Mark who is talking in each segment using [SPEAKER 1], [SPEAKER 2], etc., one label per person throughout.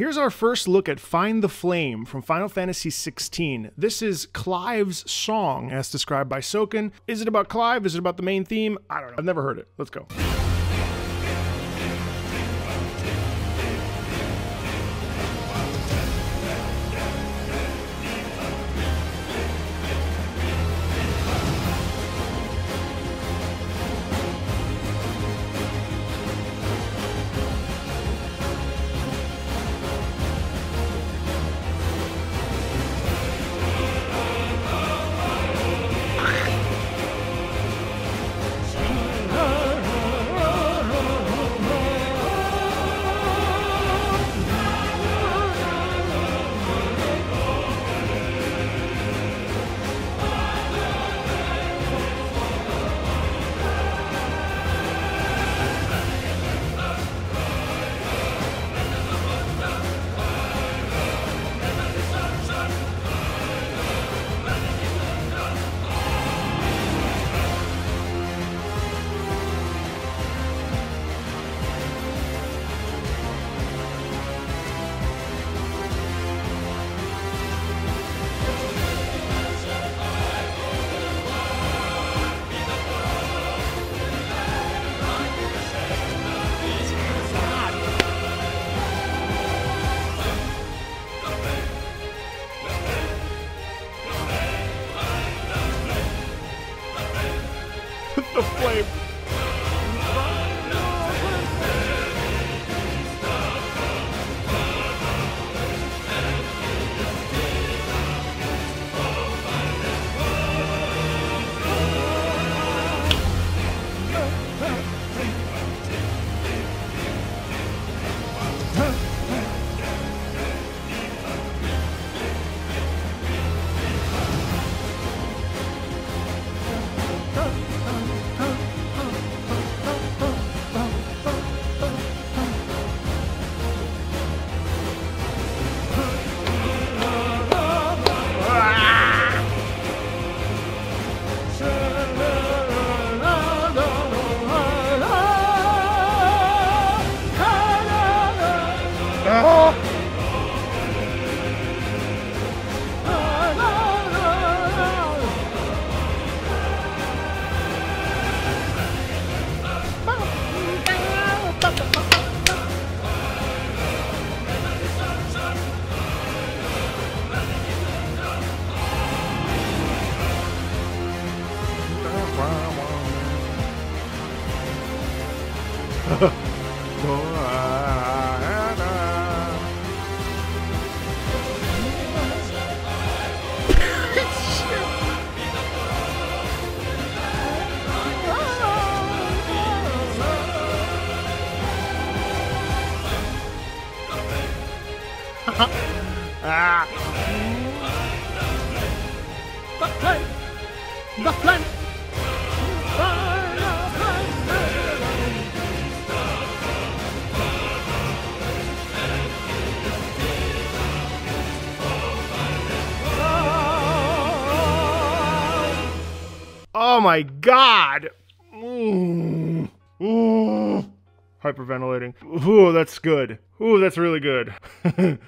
[SPEAKER 1] Here's our first look at Find the Flame from Final Fantasy XVI. This is Clive's song as described by Soken. Is it about Clive? Is it about the main theme? I don't know. I've never heard it. Let's go. ah.
[SPEAKER 2] The flame! The flame!
[SPEAKER 1] God! Ooh. Ooh. Hyperventilating. Ooh, that's good. Ooh, that's really good.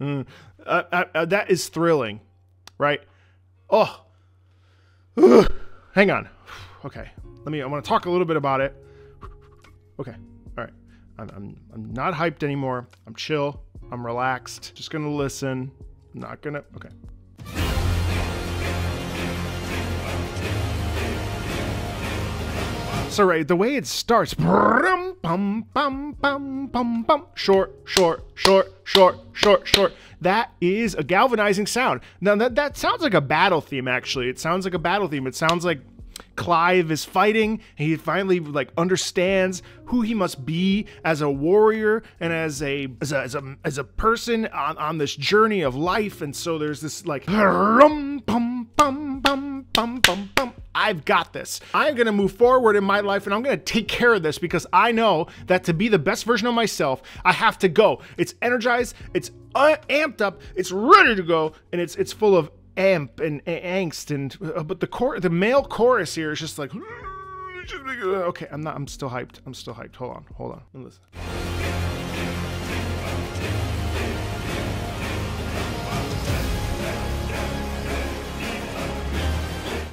[SPEAKER 1] Mm. Uh, uh, uh, that is thrilling, right? Oh. Ugh. Hang on. Okay. Let me. I want to talk a little bit about it. Okay. All right. I'm, I'm, I'm not hyped anymore. I'm chill. I'm relaxed. Just gonna listen. not gonna. Okay. So right, the way it starts, brum, bum, bum, bum, bum, bum, short, short, short, short, short, short. That is a galvanizing sound. Now that that sounds like a battle theme. Actually, it sounds like a battle theme. It sounds like Clive is fighting. And he finally like understands who he must be as a warrior and as a as a as a, as a person on, on this journey of life. And so there's this like rum, bum, bum, bum, bum, bum. I've got this. I'm to move forward in my life and I'm to take care of this because I know that to be the best version of myself, I have to go. It's energized, it's uh, amped up, it's ready to go, and it's it's full of amp and angst and uh, but the core the male chorus here is just like okay, I'm not I'm still hyped. I'm still hyped. Hold on. Hold on. Listen.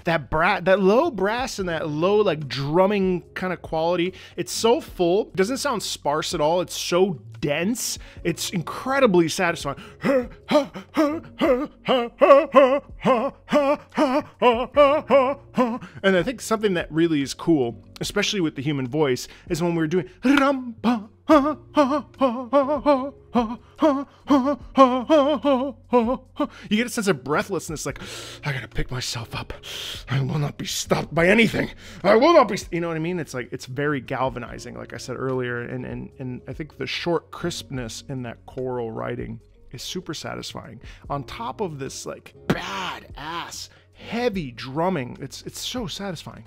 [SPEAKER 1] That bra- that low brass and that low like drumming kind of quality. It's so full. Doesn't sound sparse at all. It's so dense. It's incredibly satisfying. And I think something that really is cool, especially with the human voice, is when we're doing you get a sense of breathlessness, like, I gotta pick myself up. I will not be stopped by anything. I will not be, you know what I mean? It's like, it's very galvanizing, like I said earlier. And, and, and I think the short crispness in that choral writing is super satisfying. On top of this, like, bad ass, heavy drumming, it's, it's so satisfying.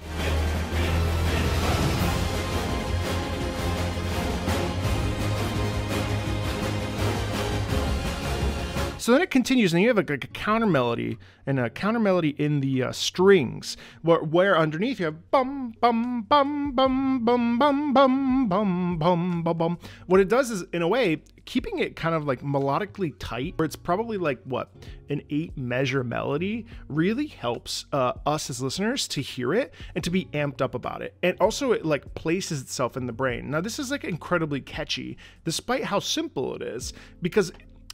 [SPEAKER 1] So then it continues, and you have like, a counter melody and a counter melody in the uh, strings, where, where underneath you have bum bum bum bum bum bum bum bum bum bum bum. What it does is, in a way, keeping it kind of like melodically tight, where it's probably like what an eight measure melody, really helps uh, us as listeners to hear it and to be amped up about it. And also, it like places itself in the brain. Now, this is like incredibly catchy, despite how simple it is, because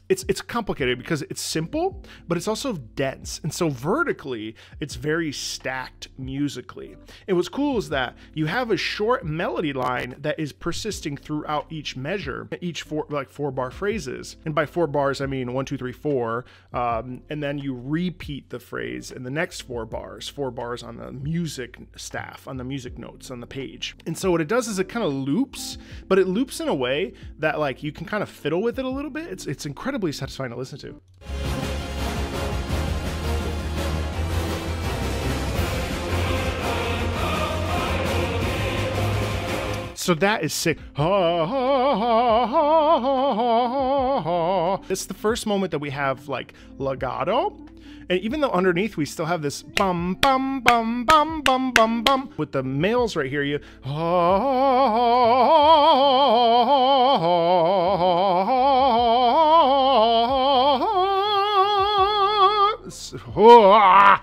[SPEAKER 1] it's it's complicated because it's simple, but it's also dense. And so vertically, it's very stacked musically. And what's cool is that you have a short melody line that is persisting throughout each measure, each four like four bar phrases. And by four bars, I mean one, two, three, four. Um, and then you repeat the phrase in the next four bars, four bars on the music staff, on the music notes on the page. And so what it does is it kind of loops, but it loops in a way that like you can kind of fiddle with it a little bit. It's it's incredible incredibly satisfying to listen to. So that is sick. It's the first moment that we have like legato. And even though underneath we still have this bum bum bum bum bum bum bum with the males right here, you oh,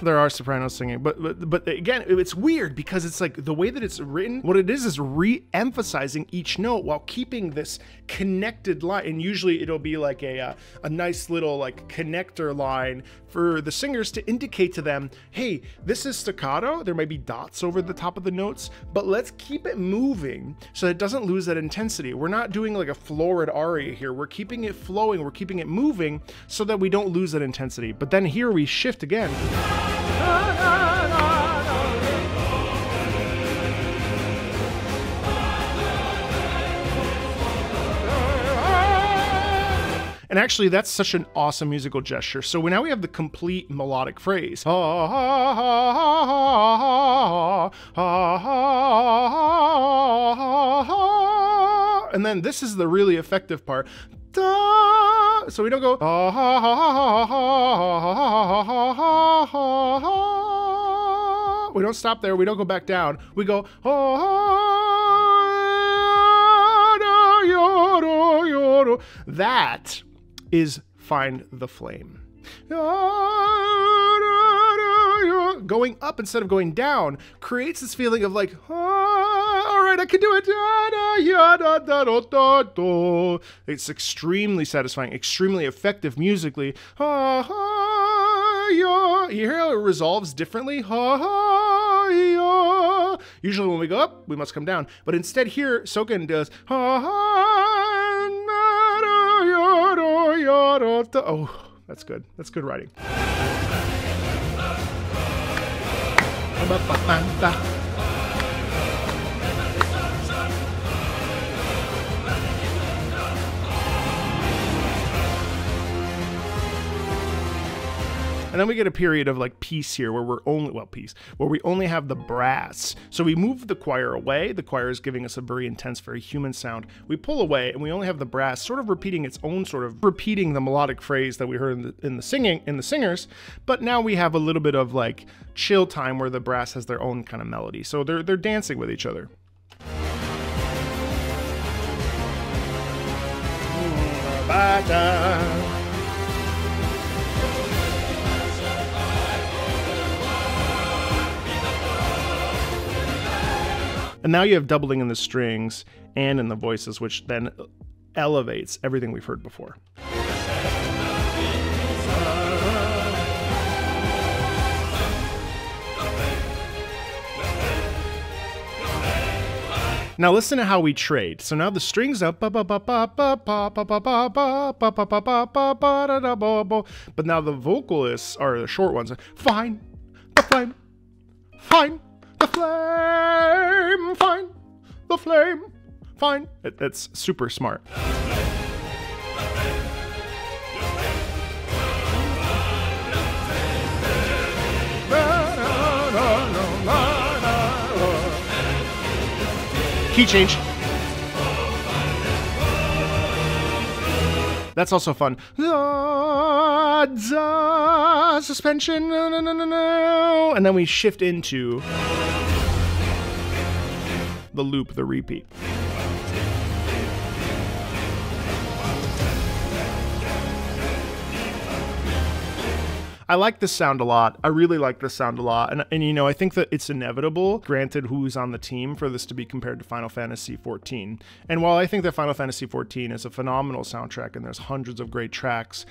[SPEAKER 1] there are sopranos singing, but, but but again, it's weird because it's like the way that it's written. What it is is re-emphasizing each note while keeping this connected line. And usually it'll be like a uh, a nice little like connector line for the singers to indicate to them, hey, this is staccato. There might be dots over the top of the notes, but let's keep it moving so it doesn't lose that intensity. We're not doing like a florid aria here. We're keeping it flowing. We're keeping it moving so that we don't lose that intensity. But then here we shift again. And actually, that's such an awesome musical gesture. So now we have the complete melodic phrase. And then this is the really effective part. So we don't go. We don't stop there. We don't go back down. We go. That is Find the Flame. Going up instead of going down creates this feeling of like, ah, all right, I can do it. It's extremely satisfying, extremely effective musically. You hear how it resolves differently? Usually when we go up, we must come down. But instead here, Soken does Oh, that's good. That's good writing. And then we get a period of like peace here where we're only, well, peace, where we only have the brass. So we move the choir away. The choir is giving us a very intense, very human sound. We pull away and we only have the brass sort of repeating its own sort of repeating the melodic phrase that we heard in the, in the singing, in the singers. But now we have a little bit of like chill time where the brass has their own kind of melody. So they're, they're dancing with each other. And now you have doubling in the strings and in the voices, which then elevates everything we've heard before. Now listen to how we trade. So now the strings up, but now the vocalists are the short ones. Fine, fine, the flame, fine, the flame, fine. It, it's super smart. Key change. That's also fun. Suspension. And then we shift into the loop, the repeat. I like this sound a lot. I really like this sound a lot. And, and you know, I think that it's inevitable, granted who's on the team, for this to be compared to Final Fantasy XIV. And while I think that Final Fantasy XIV is a phenomenal soundtrack and there's hundreds of great tracks,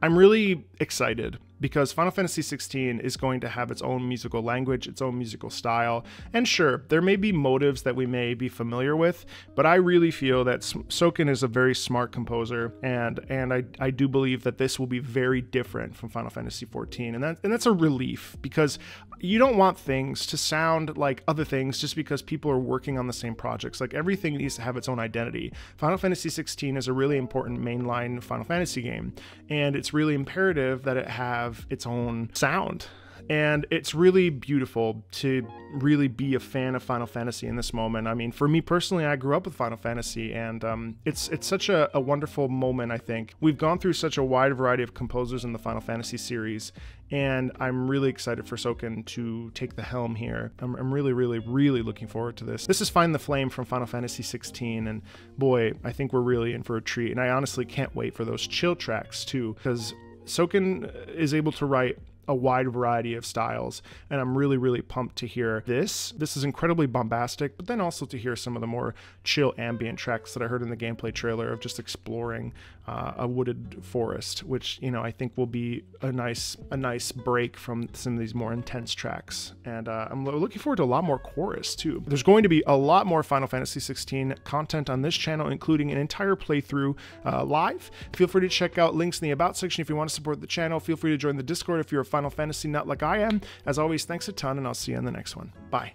[SPEAKER 1] I'm really excited because Final Fantasy XVI is going to have its own musical language, its own musical style. And sure, there may be motives that we may be familiar with, but I really feel that Soken is a very smart composer, and and I, I do believe that this will be very different from Final Fantasy XIV, and that and that's a relief because you don't want things to sound like other things just because people are working on the same projects. Like everything needs to have its own identity. Final Fantasy XVI is a really important mainline Final Fantasy game, and it's really imperative that it have its own sound and it's really beautiful to really be a fan of Final Fantasy in this moment. I mean, for me personally, I grew up with Final Fantasy, and um, it's it's such a, a wonderful moment. I think we've gone through such a wide variety of composers in the Final Fantasy series, and I'm really excited for Soken to take the helm here. I'm, I'm, really, really, really looking forward to this. This is Find the Flame from Final Fantasy 16, and boy, I think we're really in for a treat. And I honestly can't wait for those chill tracks too, because Soken is able to write a wide variety of styles and i'm really really pumped to hear this. This is incredibly bombastic but then also to hear some of the more chill ambient tracks that i heard in the gameplay trailer of just exploring uh, a wooded forest which you know i think will be a nice a nice break from some of these more intense tracks. And uh, i'm looking forward to a lot more chorus too. There's going to be a lot more final fantasy 16 content on this channel including an entire playthrough uh, live. Feel free to check out links in the about section if you want to support the channel. Feel free to join the discord if you're a Final Fantasy nut like I am. As always, thanks a ton, and I'll see you in the next one. Bye.